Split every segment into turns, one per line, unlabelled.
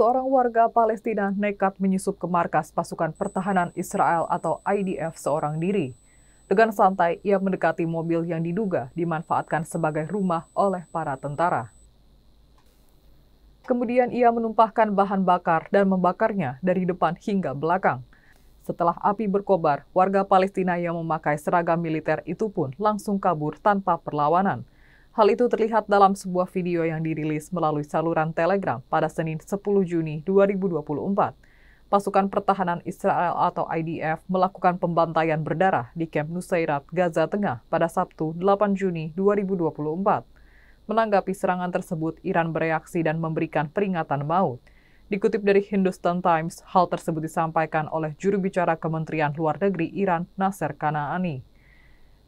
Seorang warga Palestina nekat menyusup ke markas pasukan pertahanan Israel atau IDF seorang diri. Dengan santai, ia mendekati mobil yang diduga dimanfaatkan sebagai rumah oleh para tentara. Kemudian ia menumpahkan bahan bakar dan membakarnya dari depan hingga belakang. Setelah api berkobar, warga Palestina yang memakai seragam militer itu pun langsung kabur tanpa perlawanan. Hal itu terlihat dalam sebuah video yang dirilis melalui saluran Telegram pada Senin 10 Juni 2024. Pasukan pertahanan Israel atau IDF melakukan pembantaian berdarah di Camp Nusairat, Gaza Tengah pada Sabtu 8 Juni 2024. Menanggapi serangan tersebut, Iran bereaksi dan memberikan peringatan maut. Dikutip dari Hindustan Times, hal tersebut disampaikan oleh juru bicara Kementerian Luar Negeri Iran, Nasser Kanaani.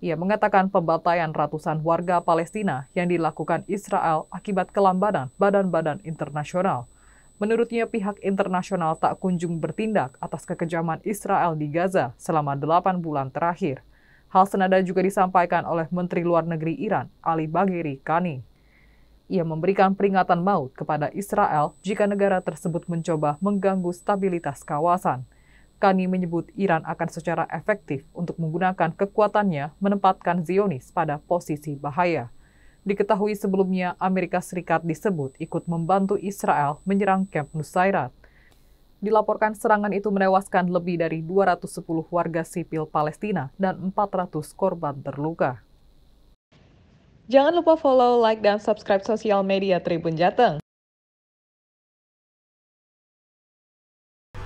Ia mengatakan pembantaian ratusan warga Palestina yang dilakukan Israel akibat kelambanan badan-badan internasional. Menurutnya pihak internasional tak kunjung bertindak atas kekejaman Israel di Gaza selama delapan bulan terakhir. Hal senada juga disampaikan oleh Menteri Luar Negeri Iran, Ali Bagheri Kani. Ia memberikan peringatan maut kepada Israel jika negara tersebut mencoba mengganggu stabilitas kawasan. Kani menyebut Iran akan secara efektif untuk menggunakan kekuatannya menempatkan Zionis pada posisi bahaya. Diketahui sebelumnya Amerika Serikat disebut ikut membantu Israel menyerang Camp Nusairat. Dilaporkan serangan itu menewaskan lebih dari 210 warga sipil Palestina dan 400 korban terluka. Jangan lupa follow, like, dan subscribe sosial media Tribun Jateng.